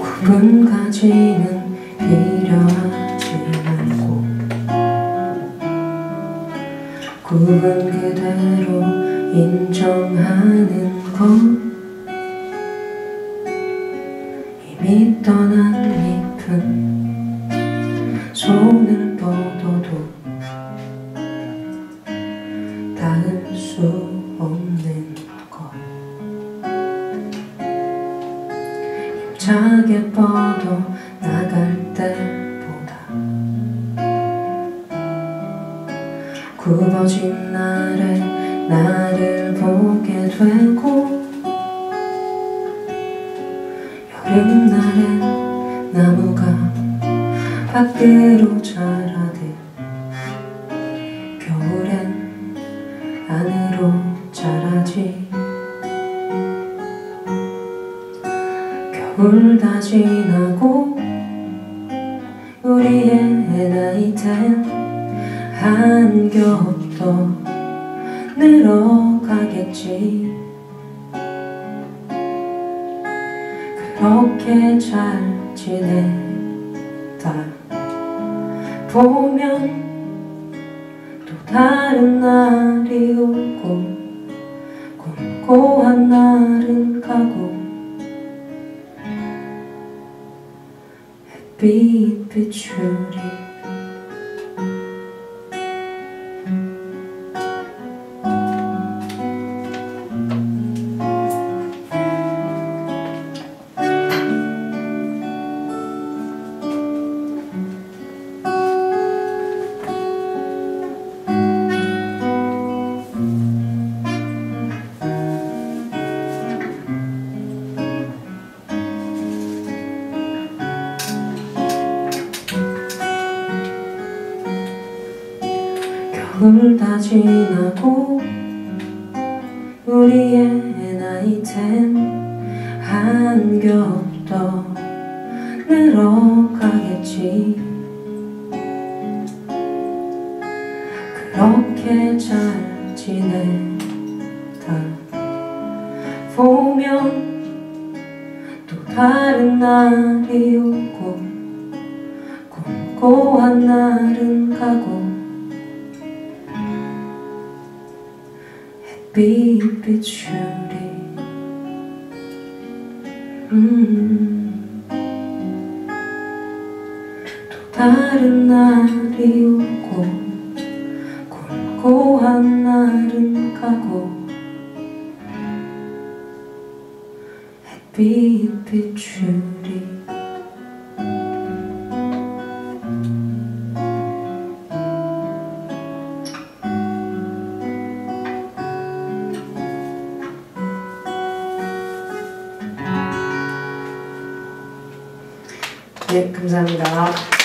구분까지는 필요하지 않고 구분 그대로 인정하는 건 이미 떠난 닿을 수 없는 것. 힘차게 뻗어 나갈 때보다 굽어진 날에 나를 보게 되고 여름날엔 나무가 밖으로 자라 겨울 다 지나고 우리의 나이텐 한겹더 늘어가겠지. 그렇게 잘 지내다. 보면 또 다른 날이 햇빛 비추리 겨울 다 지나고 우리의 나이텐 한겹더 늘어가겠지. 그렇게 잘 지내다 보면 또 다른 날이 오고 공고한 날은 가고 빛 비추리 음, 또 다른 날이 오고 공고한 날은 가고 햇빛 비추리 네, 감사합니다.